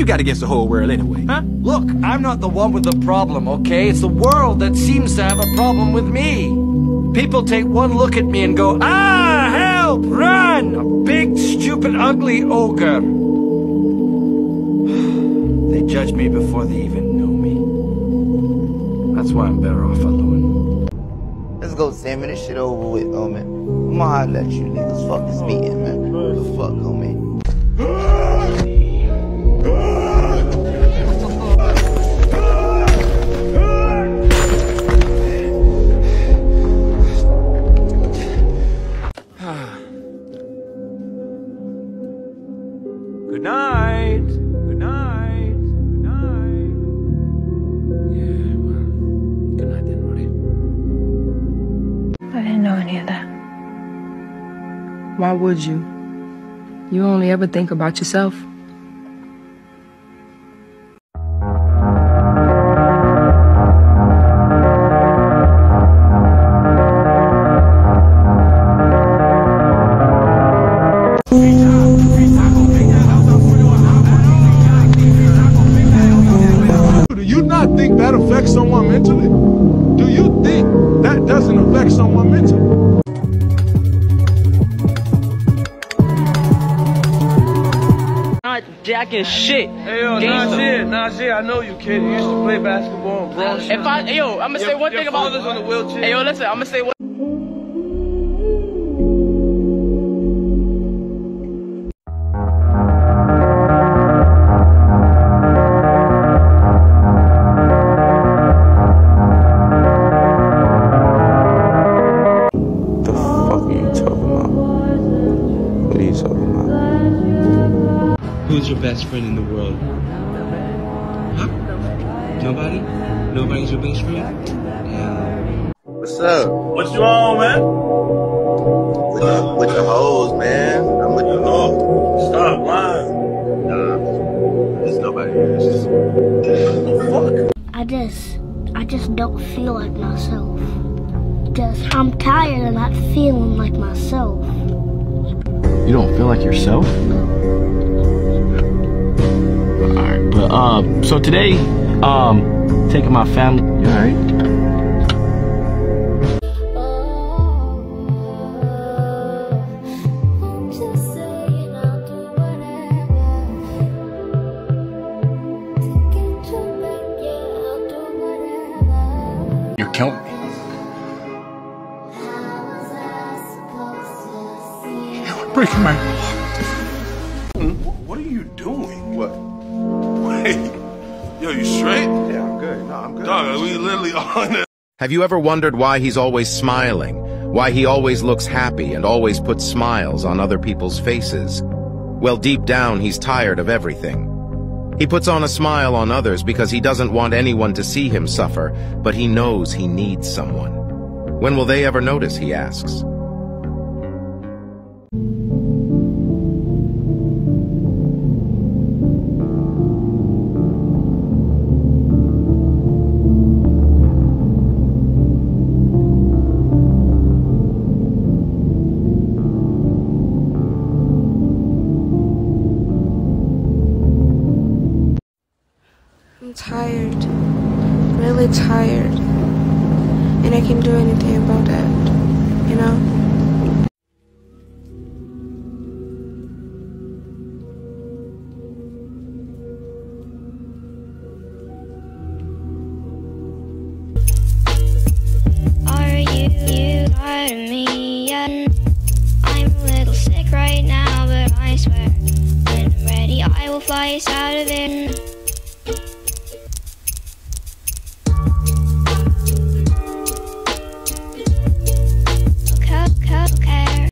you got against the whole world anyway, huh? Look, I'm not the one with the problem, okay? It's the world that seems to have a problem with me. People take one look at me and go, Ah, help, run! A big, stupid, ugly ogre. they judge me before they even know me. That's why I'm better off alone. Let's go, Sammy. This shit over with, homie. I'ma holler at you niggas. Fuck this meeting, man. What the fuck, homie? Good night. Good night. Good night. Yeah, well, good night then, Roddy. I didn't know any of that. Why would you? You only ever think about yourself. Not jacking shit. Hey yo, Gangsta. Najee, Najee, I know you kid. You used to play basketball in Bronx. If I, yo, I'm gonna say one your thing about. father's on a wheelchair. Hey, yo, listen, I'm gonna say one. The fuck are you talking about? What are you talking about? Who's your best friend in the world? Huh? Nobody? Nobody's your best friend? Damn. What's up? What you on, man? With the, with the hoes, man. I'm with the hoes. Stop lying. Nah. There's nobody here. It's just- I just, I just don't feel like myself. Just, I'm tired of not feeling like myself. You don't feel like yourself? Uh so today, um taking my family you alright? You're killing me. Breaking my heart. What are you doing? What? Wait. Yo, you straight? Yeah, I'm good. No, I'm good. Dog, we literally on it. Have you ever wondered why he's always smiling? Why he always looks happy and always puts smiles on other people's faces? Well, deep down, he's tired of everything. He puts on a smile on others because he doesn't want anyone to see him suffer, but he knows he needs someone. When will they ever notice, he asks. I'm tired. Really tired. And I can't do anything about that. You know? Are you, you of me yet? I'm a little sick right now, but I swear when I'm ready, I will fly us out of it.